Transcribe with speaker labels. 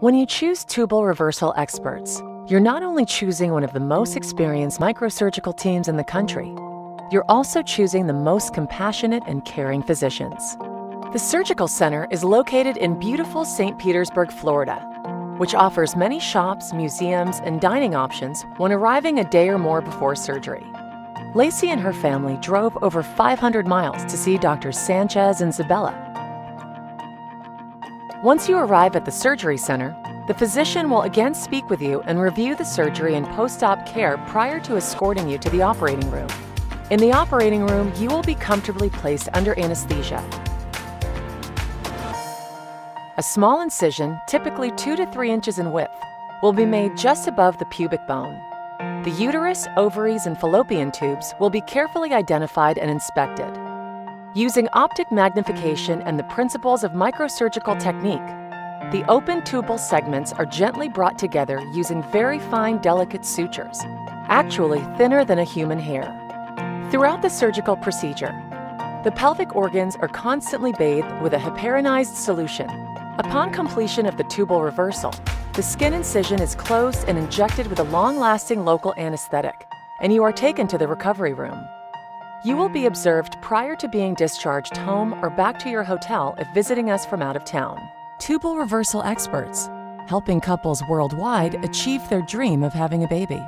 Speaker 1: When you choose tubal reversal experts, you're not only choosing one of the most experienced microsurgical teams in the country, you're also choosing the most compassionate and caring physicians. The Surgical Center is located in beautiful St. Petersburg, Florida, which offers many shops, museums, and dining options when arriving a day or more before surgery. Lacey and her family drove over 500 miles to see Drs. Sanchez and Zabella. Once you arrive at the surgery center, the physician will again speak with you and review the surgery and post op care prior to escorting you to the operating room. In the operating room, you will be comfortably placed under anesthesia a small incision, typically 2 to 3 inches in width, will be made just above the pubic bone. The uterus, ovaries, and fallopian tubes will be carefully identified and inspected. Using optic magnification and the principles of microsurgical technique, the open tubal segments are gently brought together using very fine, delicate sutures, actually thinner than a human hair. Throughout the surgical procedure, the pelvic organs are constantly bathed with a heparinized solution Upon completion of the tubal reversal, the skin incision is closed and injected with a long-lasting local anesthetic, and you are taken to the recovery room. You will be observed prior to being discharged home or back to your hotel if visiting us from out of town. Tubal reversal experts, helping couples worldwide achieve their dream of having a baby.